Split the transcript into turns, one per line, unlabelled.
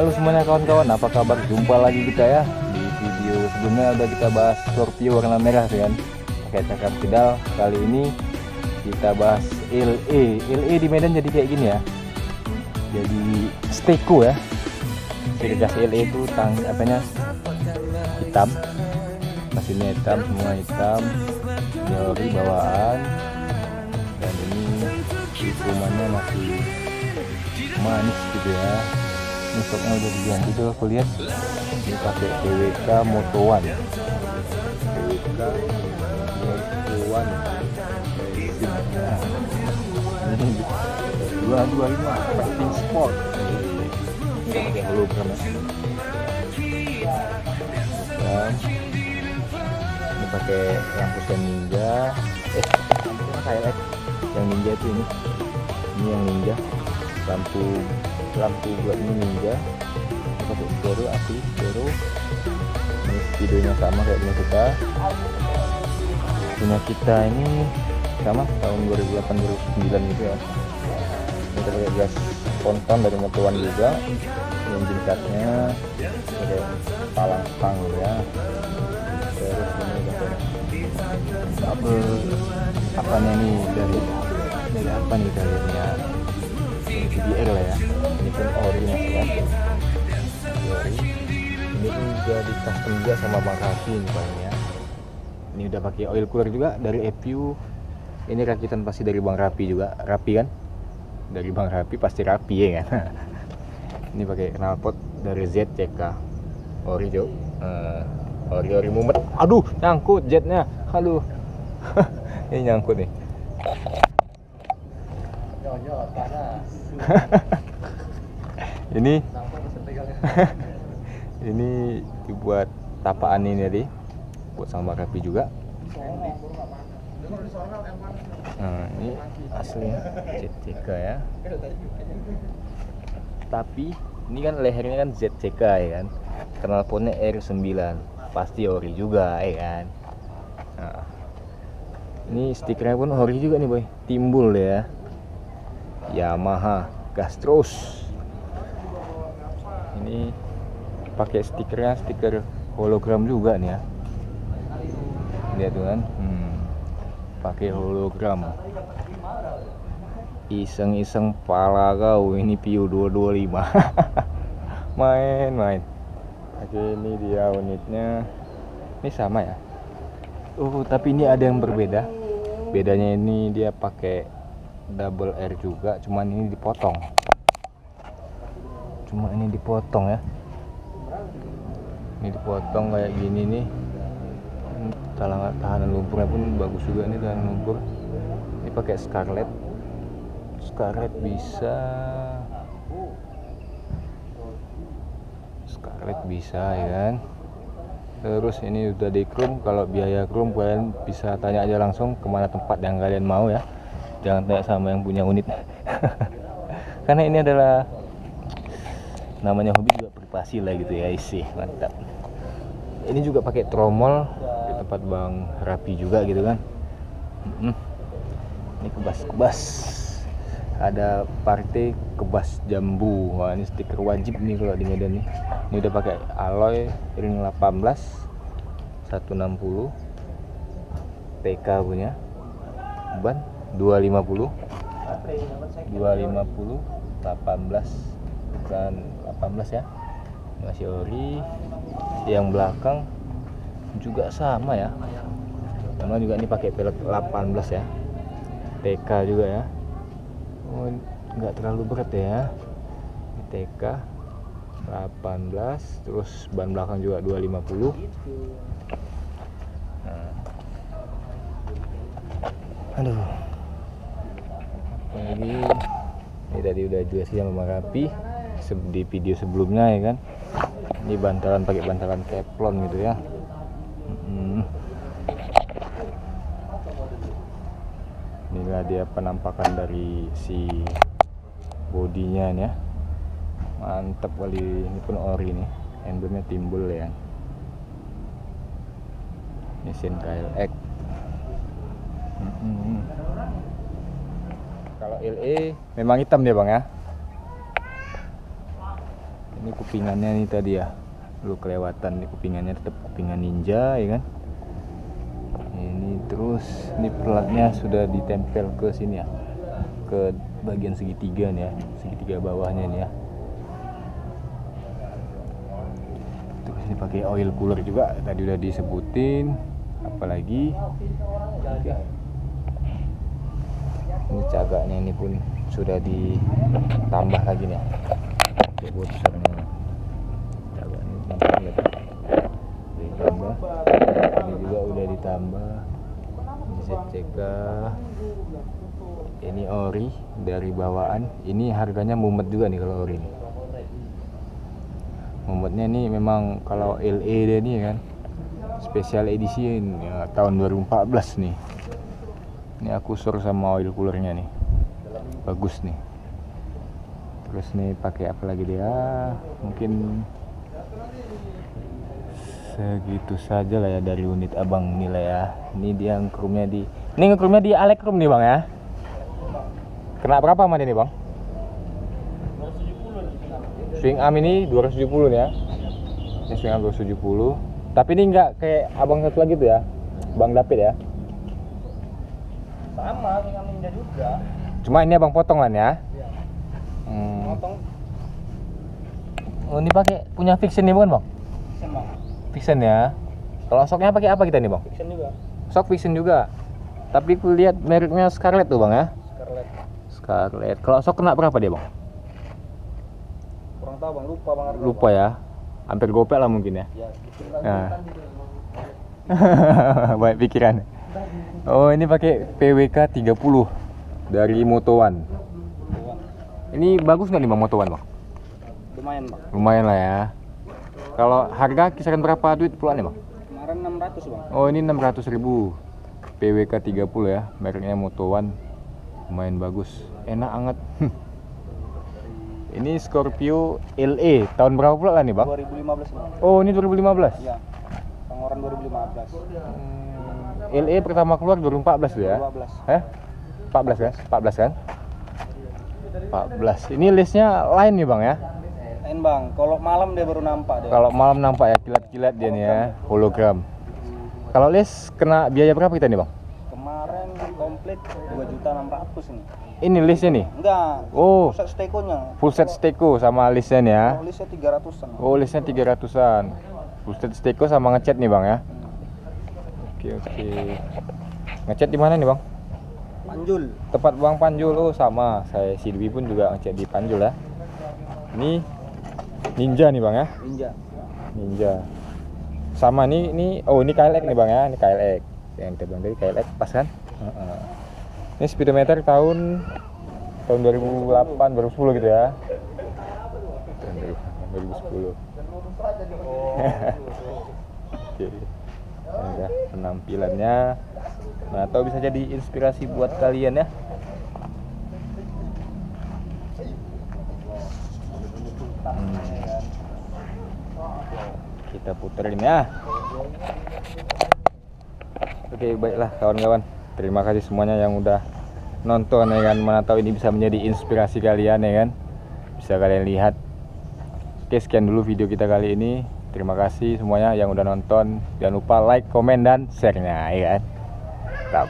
Halo semuanya kawan-kawan, apa kabar? Jumpa lagi kita ya di video sebelumnya udah kita bahas Scorpio warna merah kan pakai cakram pedal. Kali ini kita bahas LE. LE di Medan jadi kayak gini ya. Jadi steko ya. Ciri khas LE itu tang apanya hitam. Mesinnya hitam, semua hitam. Nyori bawaan. Dan ini hukumannya masih manis gitu ya ini stoknya udah diganti tuh aku lihat. Ini pakai TWK Moto One. TWK Moto One. Dua dua lima Fighting Sport. Pakai hologram ini pakai lampu sen ninja. Eh kayak yang ninja itu ini. Ini yang ninja. Lampu lampu buat ninja pakai stereo api stereo ini videonya sama kayak punya kita. Punya kita ini sama tahun 2008 2009 gitu ya. Kita pakai gas spontan dari motowan juga. Engine cardnya ada palang stang gitu ya. Terus ini double apanya nih dari dari apa nih kayaknya VDR lah ya. Ini pun ori ya. Ori ini juga di custom juga sama Bang Raffi paling ya. Ini udah pakai oil cooler juga dari EPU ini rakitan pasti dari Bang Rapi juga. Rapi kan? Dari Bang Rapi pasti rapi ya kan? Ini pakai knalpot dari ZCK ori jo Eh, ori ori mumet. Aduh nyangkut jetnya aduh. Ini nyangkut nih ini ini dibuat tapaan ini tadi buat sama rapi juga. Nah ini aslinya ZCK ya. Tapi ini kan lehernya kan ZCK ya kan? Knalpotnya R9 pasti ori juga ya kan? Nah, ini stikernya pun ori juga nih boy. Timbul ya Yamaha gas terus ini pakai stikernya stiker hologram juga nih ya. Lihat tuh kan? Hmm, pakai hologram. Iseng-iseng pala kau ini Pio 225 main main. Oke ini dia unitnya. Ini sama ya? Oh tapi ini ada yang berbeda. Bedanya ini dia pakai double R juga cuman ini dipotong. Cuma ini dipotong ya. Ini dipotong kayak gini nih. Talangan tahanan lumpurnya pun bagus juga nih tahanan lumpur. Ini pakai scarlet. Scarlet bisa. Scarlet bisa ya kan? Terus ini udah di chrome kalau biaya chrome kalian bisa tanya aja langsung ke mana tempat yang kalian mau ya jangan tanya sama yang punya unit. Karena ini adalah namanya hobi juga privasi lah gitu ya isi mantap. Ini juga pakai tromol di tempat bang rapi juga gitu kan. Ini kebas kebas ada partai kebas jambu. Wah ini stiker wajib nih kalau di Medan nih. Ini udah pakai alloy ring 18 160 TK punya. Ban 250 250 18 bukan 18 ya. Masih ori. Yang belakang juga sama ya. Sama juga ini pakai pelek 18 ya. TK juga ya. Oh nggak terlalu berat ya. Ini TK 18 terus ban belakang juga 250 nah. aduh lagi. Ini tadi udah jelasin sama Marapi se- di video sebelumnya ya kan? Ini bantalan pakai bantalan teflon gitu ya. Mm. inilah dia penampakan dari si bodinya ya. Mantap kali. Ini pun ori nih. Emblemnya timbul ya mesin KLX Mm-mm. Kalau LE memang hitam dia bang ya? Ini kupingannya nih tadi ya. Lu kelewatan nih kupingannya tetap kupingan ninja ya kan? Ini terus ini pelatnya sudah ditempel ke sini ya? Ke bagian segitiga nih ya segitiga bawahnya nih ya. Terus ini pakai oil cooler juga tadi udah disebutin. Apalagi? Oke. Ini cagaknya ini pun sudah ditambah lagi nih. Ya besarnya cagaknya ya. Udah ditambah. Ini juga udah ditambah. Ini CCK ini ori dari bawaan. Ini harganya mumet juga nih kalau ori nih mumetnya ini memang kalau LE dia nih kan special edition ya, tahun 2014 nih ini aku sur sama oil coolernya nih. Bagus nih. Terus nih pakai apa lagi dia? Mungkin segitu saja lah ya dari unit abang ini lah ya. Ini dia ngekrumnya di ini ngekrumnya di Alek Room nih bang ya. Kena berapa sama dia nih bang? Swing arm ini 270 nih ya. Ini swing arm 270 tapi ini enggak kayak abang satu lagi tuh ya. Bang David ya
sama dengan ninja juga.
Cuma ini abang potong lah nih ya hmm.
potong.
Oh ini pakai punya fiction nih bukan bang? Fiction ya? Kalau soknya pakai apa kita nih bang?
Fiction juga.
Sok fiction juga. Tapi aku lihat mereknya Scarlett tuh bang ya?
Scarlett.
Scarlett. Kalau sok kena berapa dia bang?
Kurang tahu bang. Lupa bang
lupa ya? Hampir gopek lah mungkin ya?
Bang. ya. Gitu
Nah. Banyak pikiran. Oh, ini pakai PWK 30 dari Motowan. Ini bagus nggak nih Bang Motowan, Bang?
lumayan bang
Lumayan lah ya. Kalau harga kisaran berapa duit pula nih, Bang?
kemarin 600 bang
Oh, ini 600 ribu. PWK 30 ya, mereknya Motowan. Lumayan bagus. Enak anget. ini Scorpio LE. Tahun berapa pula lah nih, Bang?
2015 bang
Oh, ini 2015.
iya pengeluaran 2015
Hmm, LE pertama keluar 2014 tuh ya?
12
Eh? 14 kan? 14 kan? 14. Ini listnya lain nih bang ya?
lain bang kalau malam dia baru nampak dia
Kalau malam nampak ya kilat-kilat dia nih ya, hologram. Kalau list kena biaya berapa kita nih bang?
kemarin komplit 2 juta 600 ini
Ini listnya nih?
enggak
Oh,
set stekonya
full set steko sama listnya nih ya?
polisnya 300an
Oh, listnya 300-an. Full set steko sama ngecat nih bang ya? Oke oke. Ngecat di mana nih bang?
Panjul
Tepat Bang Panjul, oh sama. Saya si Dwi pun juga ngecek di Panjul ya. Ini Ninja nih Bang ya.
ninja
Ninja. Sama nih, ini oh ini KLX nih Bang ya, ini KLX. Yang kita bilang tadi KLX pas kan? Ini speedometer tahun tahun 2008, 2010 gitu ya. Tahun 2010. Oke. Udah penampilannya. Nah, atau bisa jadi inspirasi buat kalian ya. Hmm. Kita puterin ya. Oke, baiklah kawan-kawan. Terima kasih semuanya yang udah nonton ya kan. Mana tahu ini bisa menjadi inspirasi kalian ya kan. Bisa kalian lihat. Oke, sekian dulu video kita kali ini. Terima kasih semuanya yang udah nonton. Jangan lupa like, komen, dan share-nya ya kan.